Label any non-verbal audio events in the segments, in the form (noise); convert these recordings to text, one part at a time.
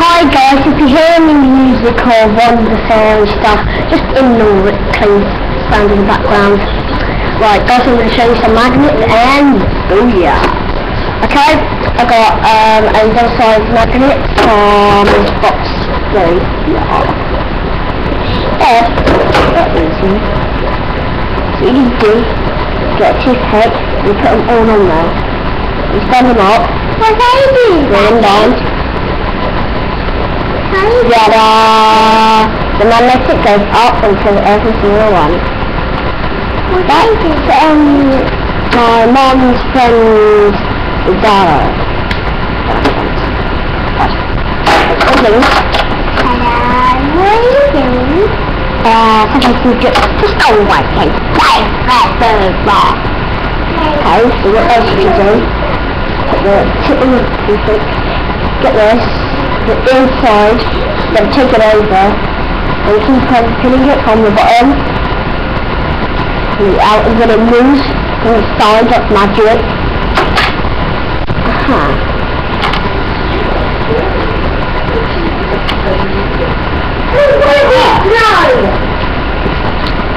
Hi guys, if you hear any music or wonderful stuff, just ignore it, please. Sound in the background. Right, guys, I'm going to show you some magnets and booyah. Okay, I got um, a double size magnet from box 3. Yeah. That easy. You need to do, get a toothpick, and put them all on there. You stand them up, you doing? bring them down, you Yada! The magnetic goes up until every single one. What are you doing? That's um, my mom's friend Zara. Something. Hello, what are you? Uh, something to just, just go away, okay? Bye, bye, bye, bye. Okay, so what else you can do? Put the tip of the get this, the inside, then take it over, and keep on pinning it from the bottom, the out, and then it moves from the side, that's magic. Uh-huh.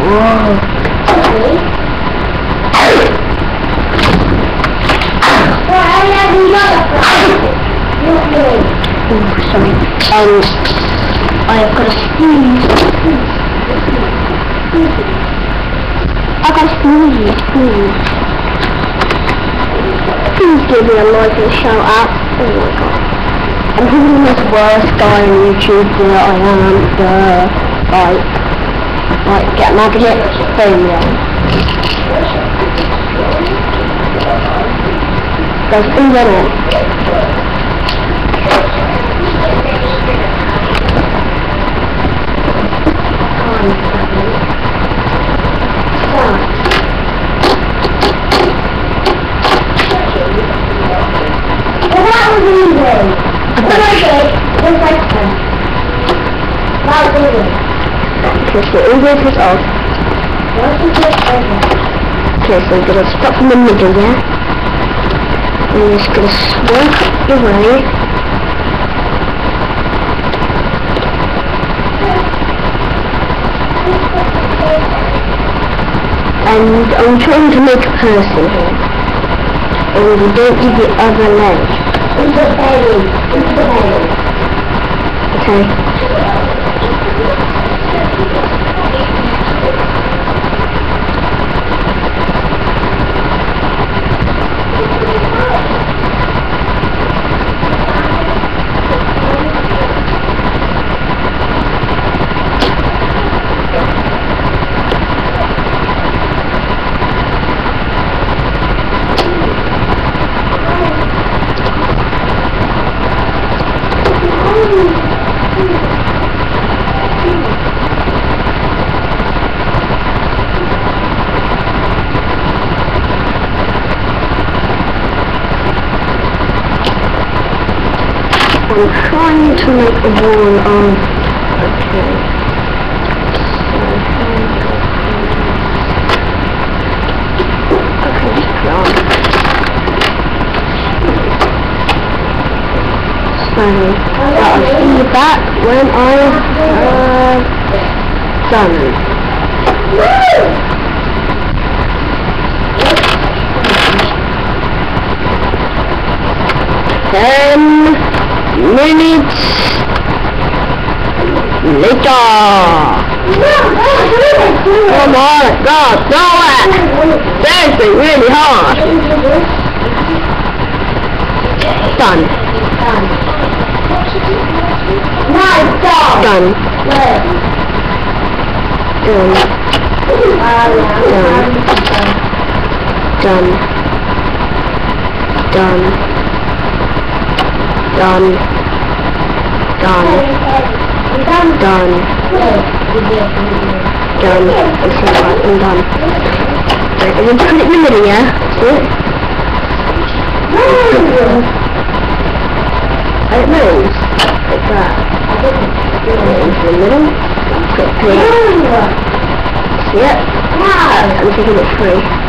Whoa. Sorry. Um, I've got a sneeze. I've got a sneeze, please. Please give me a like and shout out. Oh my god. I'm probably the most worst guy on YouTube that I am. The, like, like, get magnet, yeah. Guys, who's in it? Well, that was easy. What I did was like this. That was easy. Okay, so English is off. What is? Okay, so we're gonna stop in the middle, yeah? And we're just gonna swerve the way. And I'm trying to make a person here. And we don't do the other leg. Into the belly. Into the belly. Okay. I'm trying to make a wall of... Okay. On. So, I'll see you back when I've uh, done. Ten minutes later. Come on, go, do it. Seriously, really hard. Done. Nice. Good. Done. Done. Done. Done. Done. Done. Done. Done. I'm so I'm done. Right, and then put it in the middle, yeah? See it? And it moves. Like that. Put it into the middle. Put it through. See it? I'm taking it free.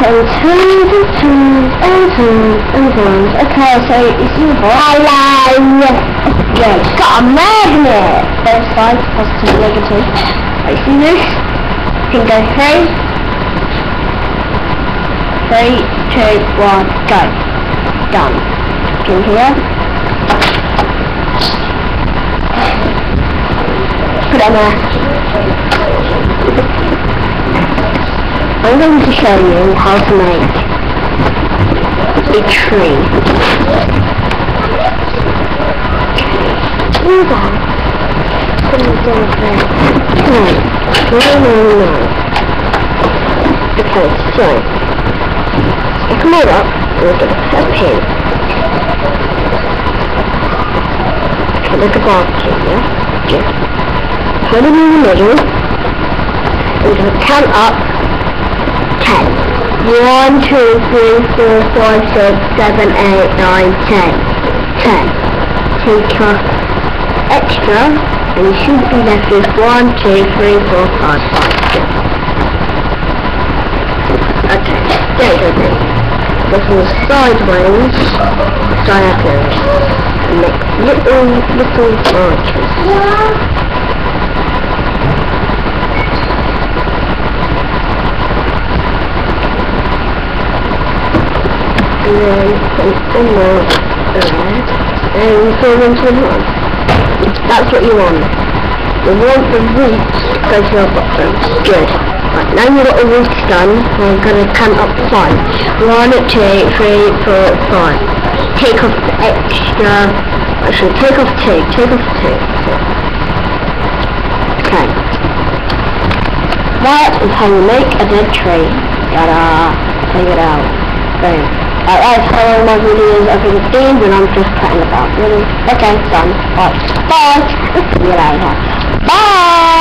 And turns and turns and turns and turns. Okay, so you see the ball? Hello! Yeah, it's got a magnet! Both sides, positive and negative. Right, see this? Can go three. Three, two, one, go. Done. In here. Put it there. I'm going to show you how to make a tree. Down there. No. No, no. Okay, so I come on up and put a pin. Okay, like a barbecue, yeah? Yeah. Put it in the middle. And going to count up ten. One, two, three, four, five, six, seven, eight, nine, ten. Ten. Take off extra, and you should be left with one, two, three, four, five, five, six. Okay, there you go. Looking sideways, diagonally. Make little, little branches. Yeah. Then in more there, and fill them to the one. That's what you want. You want the roots to go to your bottom. Good. Right, now you've got the roots done, we're going to count up five. One, two, three, four, five. Take off the extra, actually take off two, take off two. Okay. That is how you make a dead tree. Ta-da! Take it out. Boom. Uh, that's how my videos are for the game when I'm just cutting about. Really? Okay, done. Alright. Bye. (laughs) See you later. Bye!